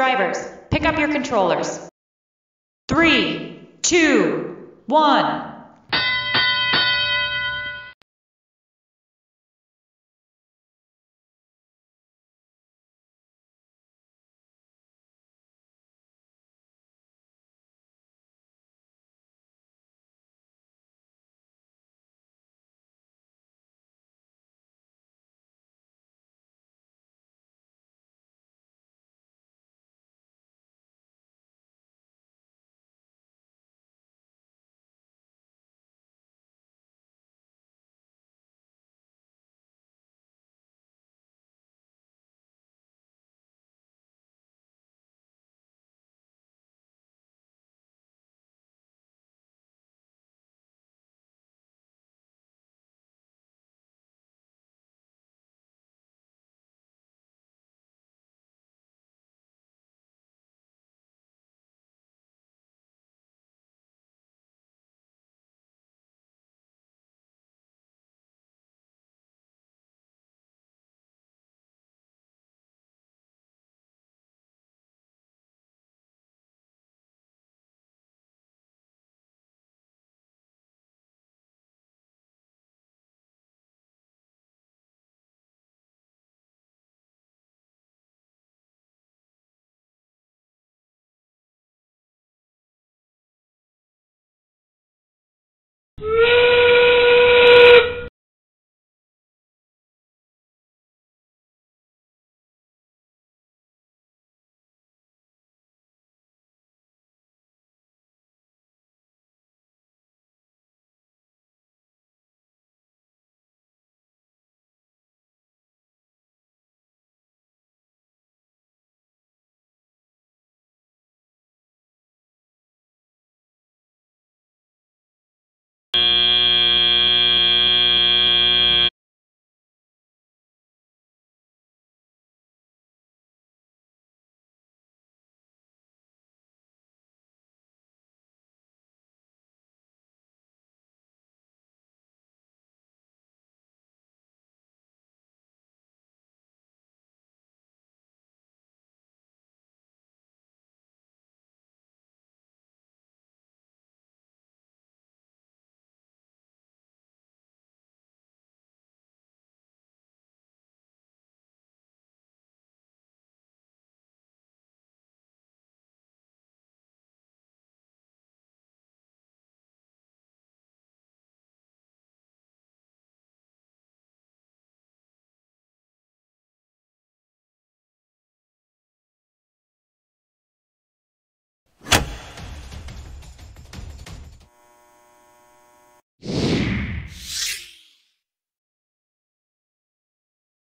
Drivers, pick up your controllers. Three, two, one.